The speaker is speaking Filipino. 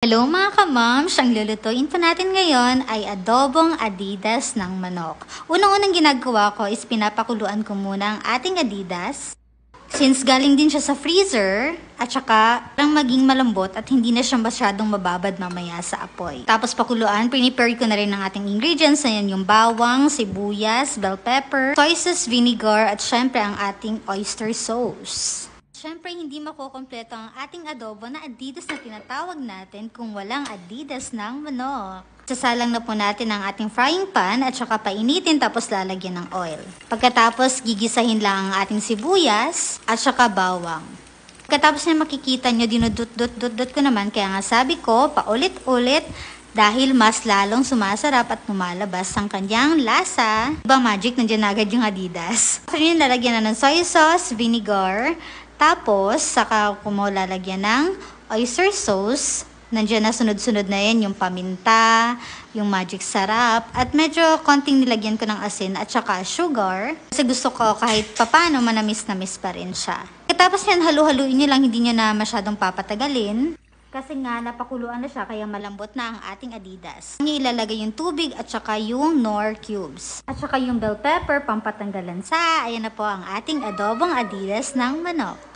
Hello mga kamams! Ang lulutuin po natin ngayon ay adobong adidas ng manok. Unang-unang ginagawa ko is pinapakuluan ko muna ang ating adidas. Since galing din siya sa freezer, at saka parang maging malambot at hindi na siya masyadong mababad mamaya sa apoy. Tapos pakuluan, prepare ko na rin ang ating ingredients. Ayan yung bawang, sibuyas, bell pepper, soy sauce, vinegar, at syempre ang ating oyster sauce. Siyempre, hindi makukompleto ang ating adobo na Adidas na tinatawag natin kung walang Adidas ng manok. Sasalang na po natin ang ating frying pan at saka painitin tapos lalagyan ng oil. Pagkatapos, gigisahin lang ang ating sibuyas at saka bawang. Pagkatapos na makikita nyo, dinudut-dut-dut ko naman. Kaya nga sabi ko, paulit-ulit dahil mas lalong sumasarap at lumalabas ang kanyang lasa. Iba magic, nandiyan na agad yung Adidas. After yun, lalagyan na ng soy sauce, vinegar, tapos, saka ko mo lalagyan ng oyster sauce. Nandiyan na sunod-sunod na yan yung paminta, yung magic sarap, at medyo konting nilagyan ko ng asin at saka sugar. Kasi gusto ko kahit papano manamis-namis pa rin siya. Tapos yan, halu-haluin nyo lang, hindi nyo na masyadong papatagalin. Kasi nga, napakuluan na siya, kaya malambot na ang ating Adidas. Ang ilalagay yung tubig at saka yung Nor cubes. At saka yung bell pepper, pampatanggalan sa. Ayan na po ang ating adobong Adidas ng manok.